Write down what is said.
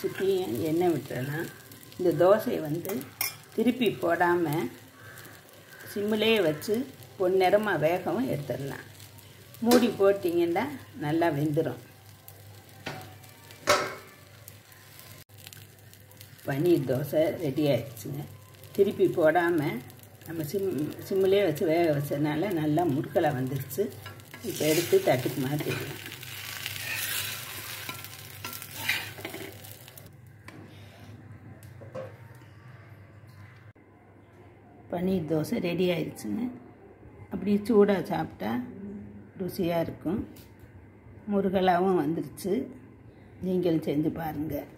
சுற்றியும் எண்ணெய் விட்டுறேன்னா இந்த தோசையை வந்து திருப்பி போடாமல் சிம்மிலே வச்சு பொன்னிறமாக வேகவும் எடுத்துடலாம். மூடி போட்டிங்கன்னா நல்லா வெந்துடும் பன்னீர் தோசை ரெடி ஆயிடுச்சுங்க. திருப்பி போடாமல் நம்ம சிம் சிம்மிலே வச்சு வேக வச்சதுனால நல்லா முறுக்கலை வந்துருச்சு. இப்போ எடுத்து தட்டுக்கு மாற்றிடலாம் பன்னீர் தோசை ரெடி ஆயிடுச்சுங்க அப்படியே சூடாக சாப்பிட்டா ருசியாக இருக்கும். முருகலாகவும் வந்துருச்சு. நீங்களும் செஞ்சு பாருங்கள்